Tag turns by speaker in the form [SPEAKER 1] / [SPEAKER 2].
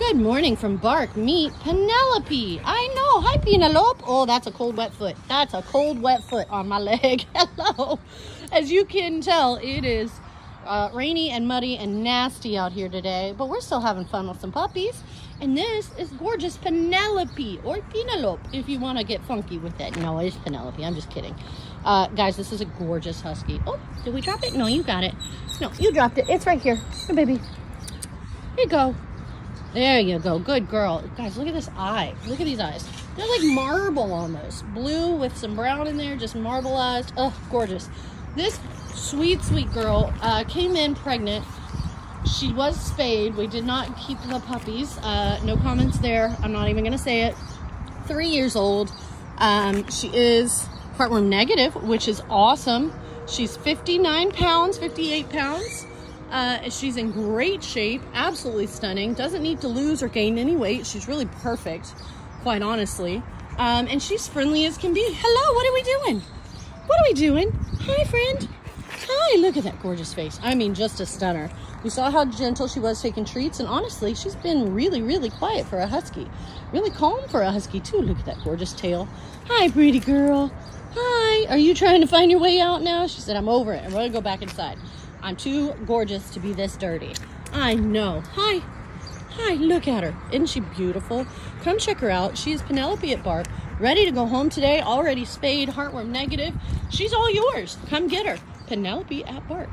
[SPEAKER 1] Good morning from BARC. Meet Penelope. I know. Hi, Penelope. Oh, that's a cold, wet foot. That's a cold, wet foot on my leg. Hello. As you can tell, it is uh, rainy and muddy and nasty out here today, but we're still having fun with some puppies. And this is gorgeous Penelope or Penelope if you want to get funky with it. No, it's Penelope. I'm just kidding. Uh, guys, this is a gorgeous husky. Oh, did we drop it? No, you got it. No, you dropped it. It's right here. Here, baby. Here you go. There you go. Good girl. Guys, look at this eye. Look at these eyes. They're like marble almost. Blue with some brown in there, just marbleized. Oh, gorgeous. This sweet, sweet girl uh, came in pregnant. She was spayed. We did not keep the puppies. Uh, no comments there. I'm not even going to say it. Three years old. Um, she is heartworm negative, which is awesome. She's 59 pounds, 58 pounds. Uh, she's in great shape, absolutely stunning. Doesn't need to lose or gain any weight. She's really perfect, quite honestly. Um, and she's friendly as can be. Hello, what are we doing? What are we doing? Hi, friend. Hi, look at that gorgeous face. I mean, just a stunner. We saw how gentle she was taking treats, and honestly, she's been really, really quiet for a husky. Really calm for a husky, too. Look at that gorgeous tail. Hi, pretty girl. Hi. Are you trying to find your way out now? She said, I'm over it. I'm going to go back inside. I'm too gorgeous to be this dirty. I know. Hi. Hi, look at her. Isn't she beautiful? Come check her out. She is Penelope at BARC. Ready to go home today. Already spayed, heartworm negative. She's all yours. Come get her. Penelope at BARC.